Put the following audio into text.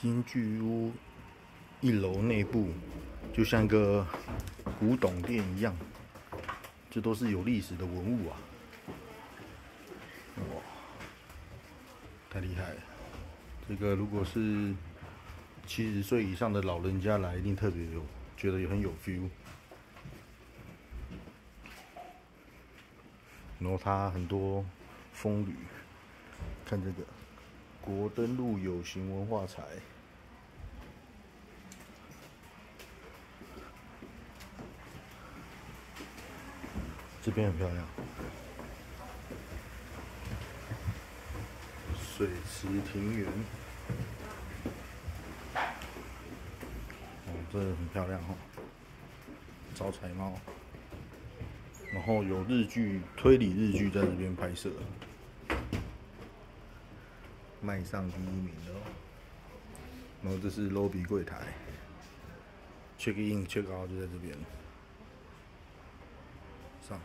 京剧屋一楼内部就像个古董店一样，这都是有历史的文物啊！哇，太厉害了！这个如果是七十岁以上的老人家来，一定特别有觉得也很有 feel。然后它很多风吕，看这个国登录有形文化财，这边很漂亮，水池庭园，哦，这很漂亮哦，招财猫。然后有日剧推理日剧在这边拍摄，卖上第一名了。然后这是 lobby 柜台，check in check out 就在这边。上。